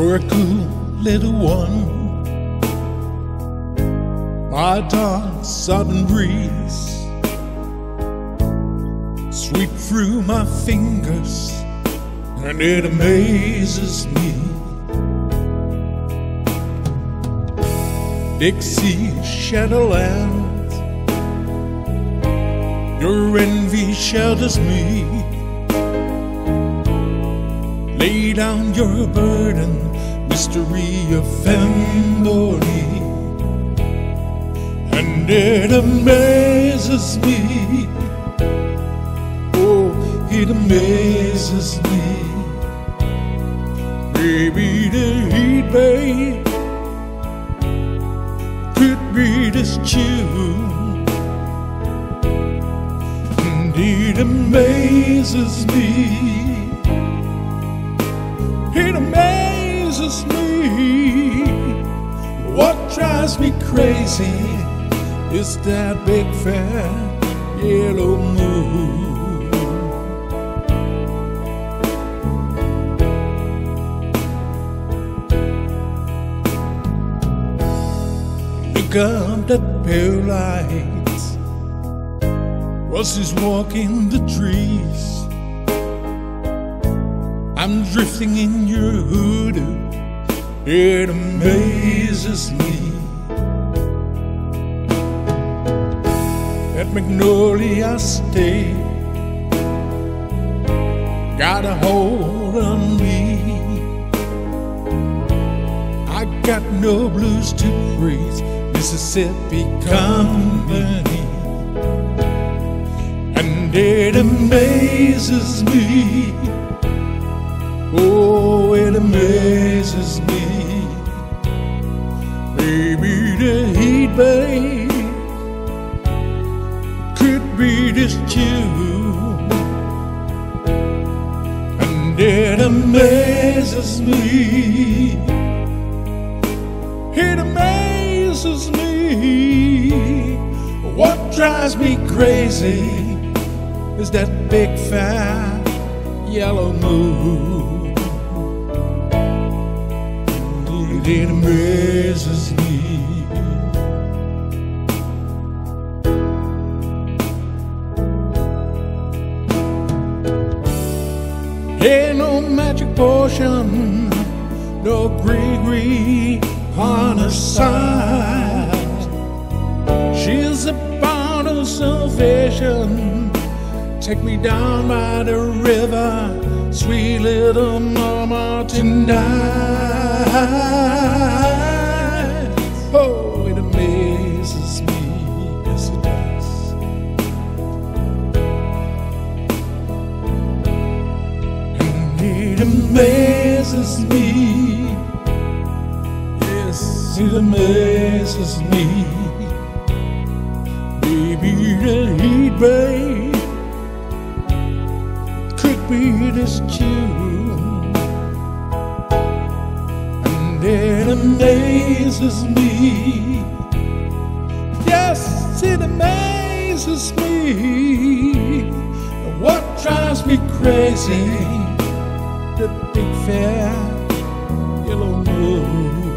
You're a cool little one. My dark southern breeze sweep through my fingers, and it amazes me. Dixie Shadowland, your envy shelters me. Lay down your burden, mystery of family, and it amazes me. Oh, it amazes me. Maybe the heat, babe could be this tune. And it amazes me. Me. What drives me crazy is that big fat yellow moon. Look up that pale light. Was he's walking the trees? I'm drifting in your hoodoo. It amazes me. At Magnolia State, got a hold on me. I got no blues to praise, Mississippi Company. And it amazes me. Oh, it amazes me. Maybe the heat, babe, could be this tune. And it amazes me. It amazes me. What drives me crazy is that big fat yellow moon. It amazes me. Ain't no magic potion, no gree on her side. She's a part of salvation. Take me down by the river, sweet little mama tonight. Oh, it amazes me, yes it does. It amazes me, yes, it amazes me. The heat, babe could be this tune. Amazes me. Yes, it amazes me. What drives me crazy, the big fair yellow moon.